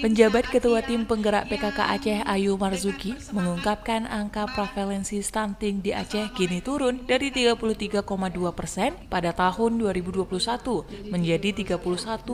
Penjabat Ketua Tim Penggerak PKK Aceh Ayu Marzuki mengungkapkan angka prevalensi stunting di Aceh kini turun dari 33,2 persen pada tahun 2021 menjadi 31,2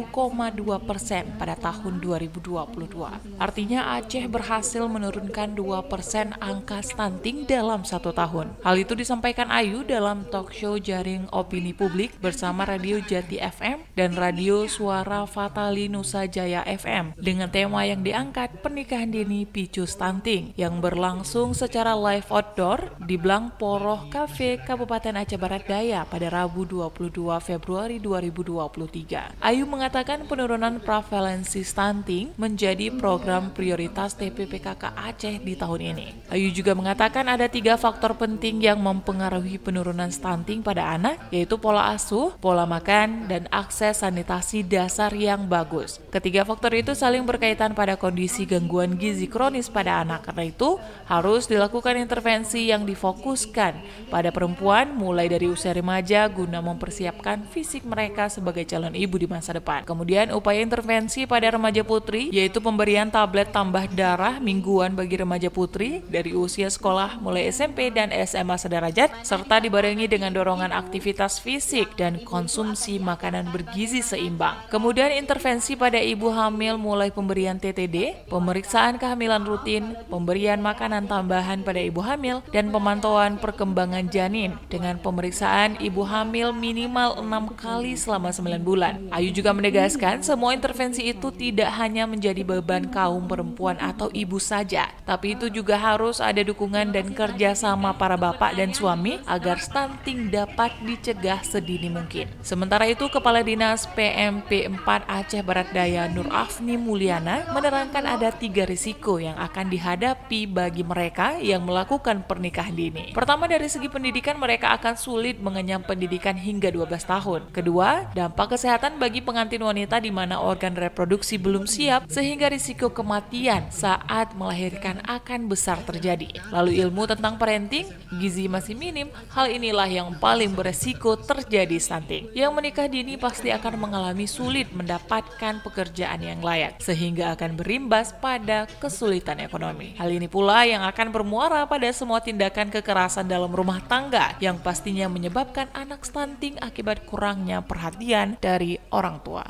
persen pada tahun 2022. Artinya Aceh berhasil menurunkan 2 persen angka stunting dalam satu tahun. Hal itu disampaikan Ayu dalam talk show jaring opini publik bersama Radio Jati FM dan Radio Suara Fatali Nusa Jaya FM dengan dengan tema yang diangkat pernikahan dini picu stunting yang berlangsung secara live outdoor di Blang Poroh Cafe Kabupaten Aceh Barat Daya pada Rabu 22 Februari 2023. Ayu mengatakan penurunan prevalensi stunting menjadi program prioritas TPPKK Aceh di tahun ini. Ayu juga mengatakan ada tiga faktor penting yang mempengaruhi penurunan stunting pada anak, yaitu pola asuh, pola makan, dan akses sanitasi dasar yang bagus. Ketiga faktor itu saling ber berkaitan pada kondisi gangguan gizi kronis pada anak. Karena itu, harus dilakukan intervensi yang difokuskan pada perempuan mulai dari usia remaja guna mempersiapkan fisik mereka sebagai calon ibu di masa depan. Kemudian, upaya intervensi pada remaja putri yaitu pemberian tablet tambah darah mingguan bagi remaja putri dari usia sekolah mulai SMP dan SMA sederajat serta dibarengi dengan dorongan aktivitas fisik dan konsumsi makanan bergizi seimbang. Kemudian intervensi pada ibu hamil mulai pemberian TTD, pemeriksaan kehamilan rutin, pemberian makanan tambahan pada ibu hamil, dan pemantauan perkembangan janin dengan pemeriksaan ibu hamil minimal 6 kali selama 9 bulan. Ayu juga menegaskan semua intervensi itu tidak hanya menjadi beban kaum perempuan atau ibu saja, tapi itu juga harus ada dukungan dan kerjasama para bapak dan suami agar stunting dapat dicegah sedini mungkin. Sementara itu, Kepala Dinas PMP 4 Aceh Barat Daya Nur Afni Mulia Diana menerangkan ada tiga risiko yang akan dihadapi bagi mereka yang melakukan pernikahan dini. Pertama dari segi pendidikan mereka akan sulit mengenyam pendidikan hingga 12 tahun. Kedua, dampak kesehatan bagi pengantin wanita di mana organ reproduksi belum siap sehingga risiko kematian saat melahirkan akan besar terjadi. Lalu ilmu tentang parenting, gizi masih minim, hal inilah yang paling beresiko terjadi stunting. Yang menikah dini pasti akan mengalami sulit mendapatkan pekerjaan yang layak sehingga sehingga akan berimbas pada kesulitan ekonomi. Hal ini pula yang akan bermuara pada semua tindakan kekerasan dalam rumah tangga yang pastinya menyebabkan anak stunting akibat kurangnya perhatian dari orang tua.